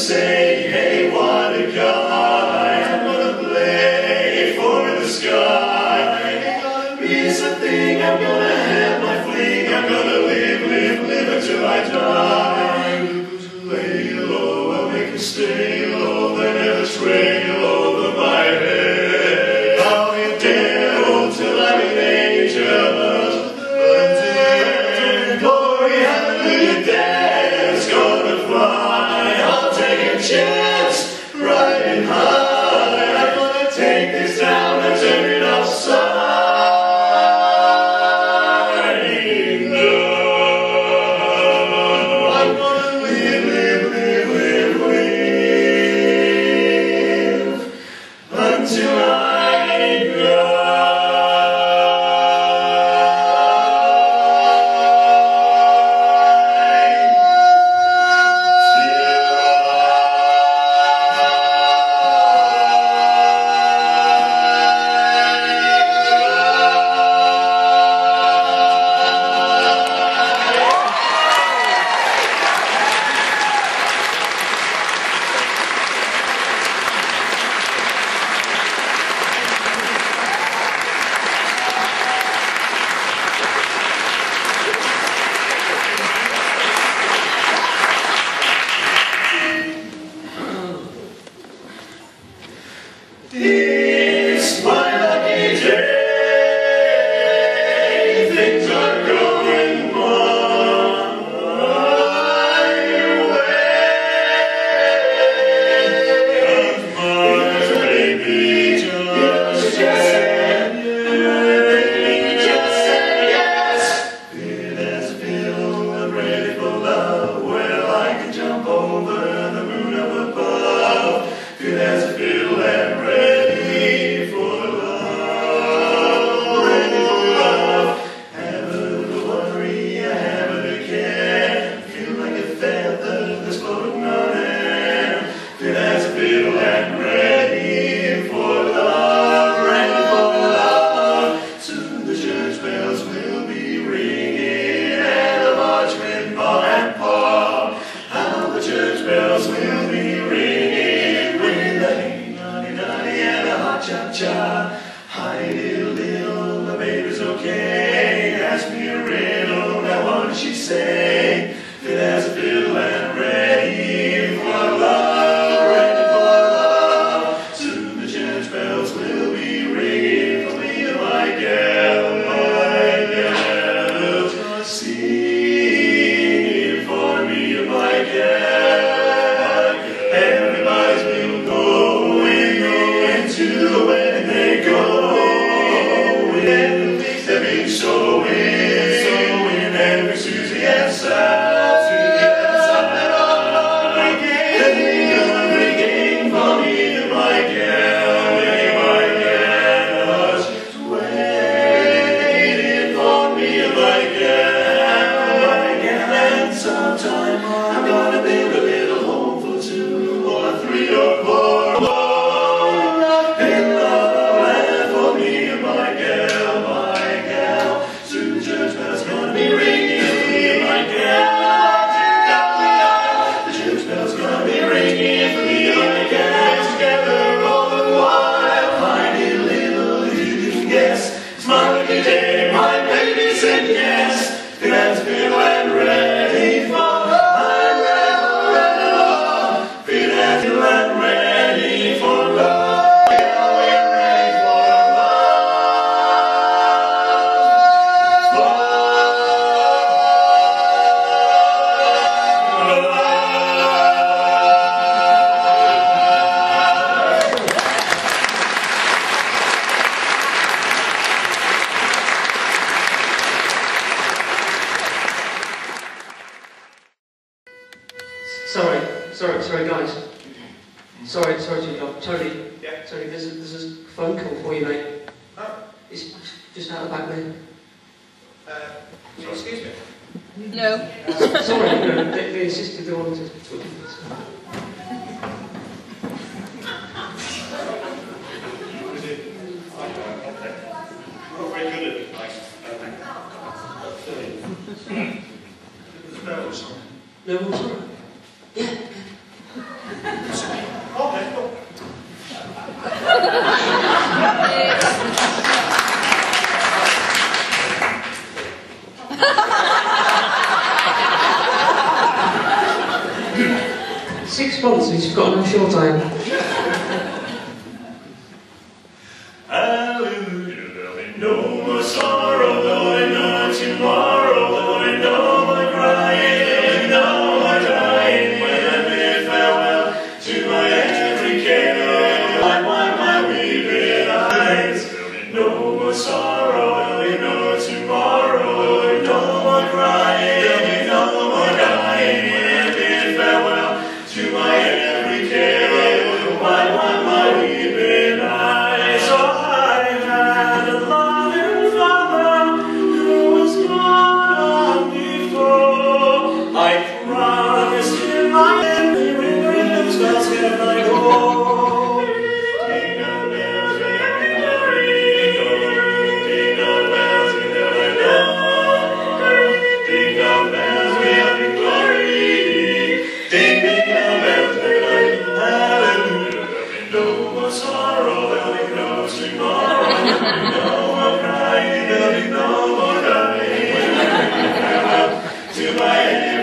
say. E. is the answer. surprised you, Tony, yeah. Tony, there's a, a phone call for you, mate. Oh. It's just out the back there. Uh, excuse me? No. Uh, sorry, no, they, they to talk to you. No, sorry. Six months and he's got no short time. To my